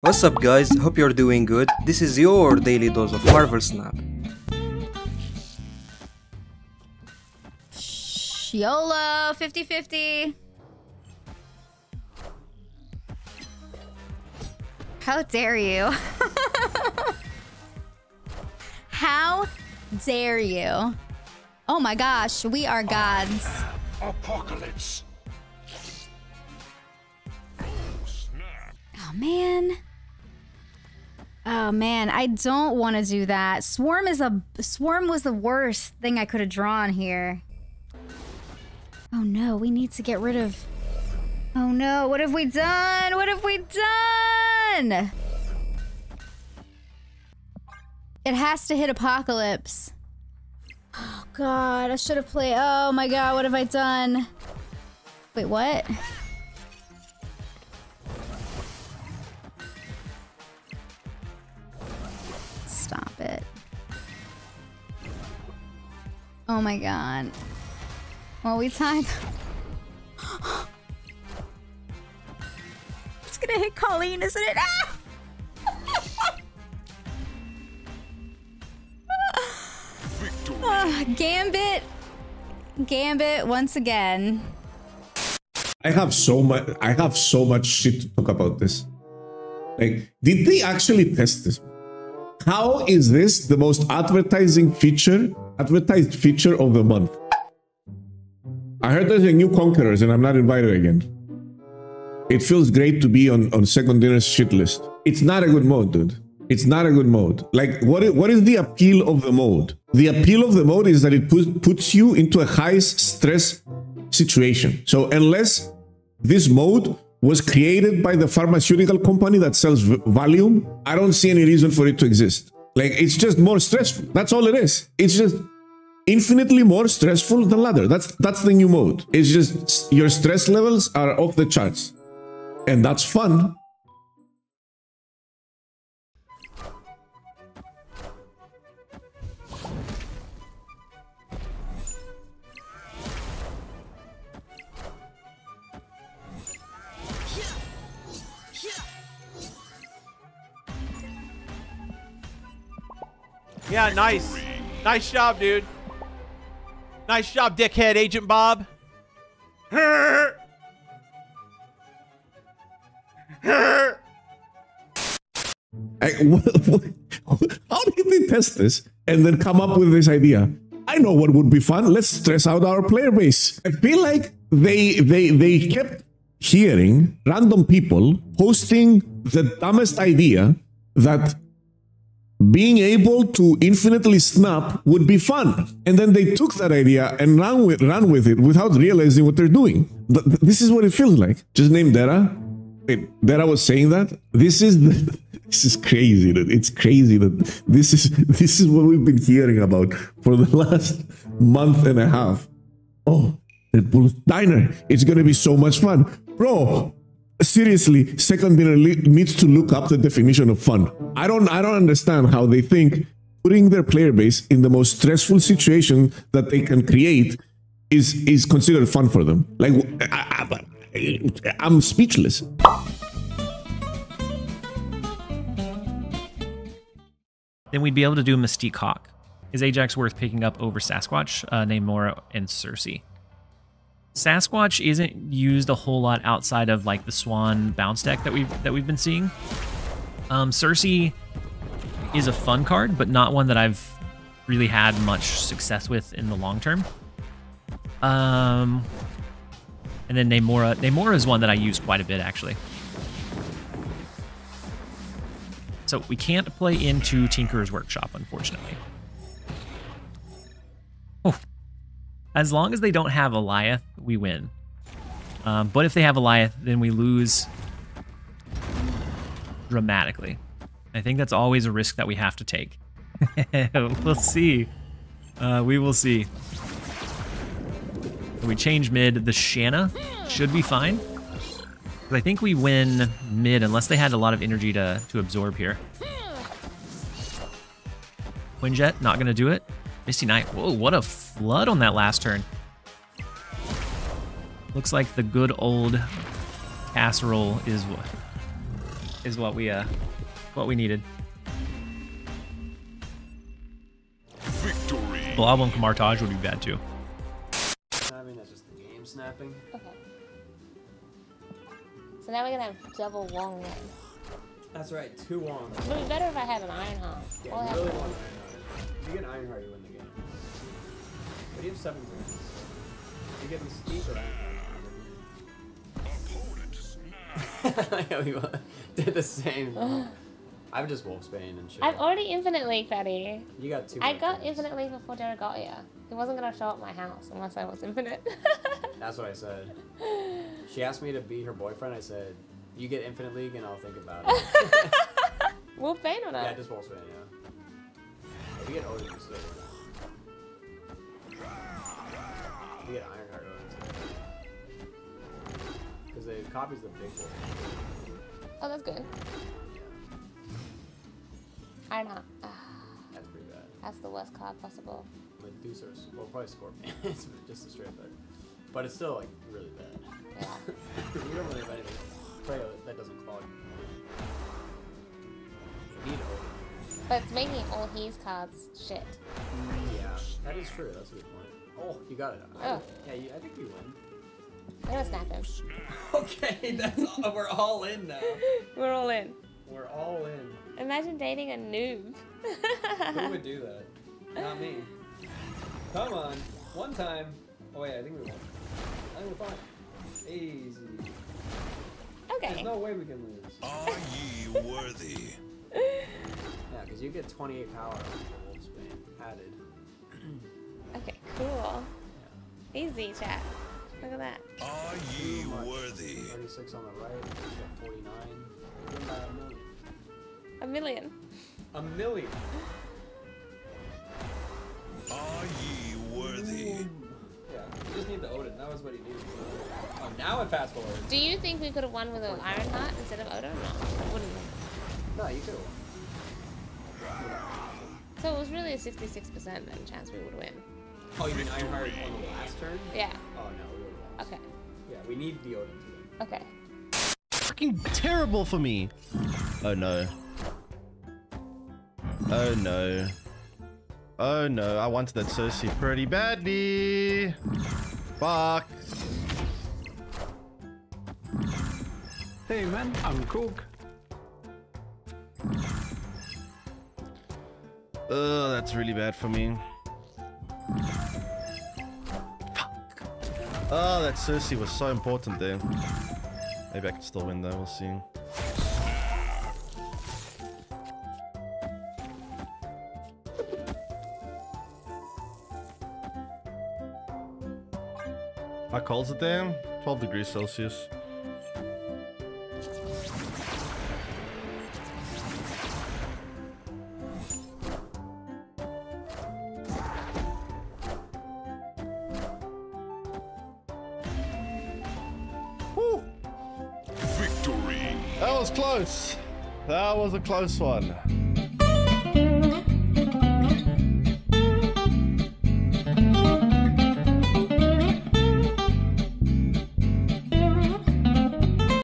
What's up guys, hope you're doing good. This is your daily dose of Marvel Snap. YOLO 50 50. How dare you? How dare you? Oh my gosh, we are gods. Apocalypse. Oh man. Oh man, I don't want to do that. Swarm is a swarm was the worst thing I could have drawn here. Oh no, we need to get rid of Oh no, what have we done? What have we done? It has to hit apocalypse. Oh god, I should have played Oh my god, what have I done? Wait, what? Oh my god. Well, we tied. it's gonna hit Colleen, isn't it? Ah! Ah, Gambit. Gambit once again. I have so much. I have so much shit to talk about this. Like, did they actually test this? How is this the most advertising feature, advertised feature of the month? I heard there's a new Conquerors, and I'm not invited again. It feels great to be on on second dinner's shit list. It's not a good mode, dude. It's not a good mode. Like, what is, what is the appeal of the mode? The appeal of the mode is that it put, puts you into a high stress situation. So unless this mode was created by the pharmaceutical company that sells Valium, I don't see any reason for it to exist. Like, it's just more stressful. That's all it is. It's just infinitely more stressful than ladder. That's that's the new mode. It's just your stress levels are off the charts. And that's fun, Yeah, nice. Nice job, dude. Nice job, dickhead, Agent Bob. I, how did they test this and then come up with this idea? I know what would be fun. Let's stress out our player base. I feel like they they they kept hearing random people posting the dumbest idea that being able to infinitely snap would be fun. And then they took that idea and ran with ran with it without realizing what they're doing. Th- th- This is what it feels like. Just name Dara. Wait, Dara was saying that. This is the, this is crazy. That it's crazy that this is this is what we've been hearing about for the last month and a half. Oh, Deadpool Diner. It's gonna be so much fun, bro. Seriously, second dinner needs to look up the definition of fun. I don't I don't understand how they think putting their player base in the most stressful situation that they can create is is considered fun for them. Like I, I, I'm speechless. then we'd be able to do Mystique Hawk. Is Ajax worth picking up over Sasquatch, uh, Namora, and Cerise? Sasquatch isn't used a whole lot outside of like the Swan bounce deck that we've that we've been seeing. Um, Cerise is a fun card, but not one that I've really had much success with in the long term. Um, and then Namora. Namora is one that I use quite a bit actually. So we can't play into Tinker's Workshop, unfortunately. As long as they don't have Alioth, we win. Um, but if they have Alioth, then we lose dramatically. I think that's always a risk that we have to take. we'll see. Uh, we will see. We change mid. The Shanna should be fine. I think we win mid unless they had a lot of energy to, to absorb here. Quinjet, not going to do it. Misty Knight. Whoa, what a flood on that last turn. Looks like the good old casserole is what is what we uh what we needed. Victory. Blob and Kamar-Taj would be bad too. Snapping, that's just the game snapping. Okay. So now we're gonna have double Wong then. That's right, two on. It would be better if I had an Ironheart. Yeah, you have really one. want Ironheart. If you get Ironheart, you win the game. But you have seven grams. You get Mystique or Ironheart. yeah, we wa- did the same. I'm just Wolfsbane and shit. I've already Infinite League, Fatty. You got two. I got grams. Infinite League before Jared got here. He wasn't gonna show up my house unless I was Infinite. That's what I said. She asked me to be her boyfriend. I said, "You get Infinite League, and I'll think about it." Wolfbane or not? yeah, just Wolfsbane. Yeah. If you get Odin, you still. You get Ironheart Odin. Because they copies the big wolf. Oh, that's good. Ironheart. Ah, That's pretty bad. that's the worst card possible. Medusa, or, well, probably Scorpion. it's just a straight bad. But it's still like really bad. Yeah. you don't really have anything. Play that doesn't clog. You need Odin. But it's making all his cards shit. Yeah, that is true. That's a good point. Oh, you got it. Oh. Yeah, you, I think you win. I'm gonna snap him. Okay, that's all, we're all in now. We're all in. We're all in. Imagine dating a noob. Who would do that? Not me. Come on, one time. Oh wait, I think we won. I think we're fine. Easy. okay. There's no way we can lose. Are ye worthy? Yeah, because you get 28 power on the Wolfsbane added. Okay, cool. Easy, chat. Look at that. Are ye worthy? 36 on the right. You got 49. You win by a million. A million. A million. Are ye worthy? Yeah, you just need the Odin. That was what he needed. Oh, now it fast forwards. Do you think we could have won with an Ironheart instead of Odo? No, wouldn't have. No, you could have won. So it was really a 66% then chance we would win. Oh, you mean Ironheart on the last turn? Yeah. Oh no, we would have lost. Okay. Yeah, we need the Odin to win. Okay. fucking terrible for me. Oh no. Oh no. Oh no, I wanted that Cerise pretty badly. Fuck. Hey man, I'm Cook. Oh, that's really bad for me. Fuck. Oh, that Cerise was so important there. Maybe I can still win though, we'll see. How cold's it there? 12 degrees Celsius. That was close. That was a close one.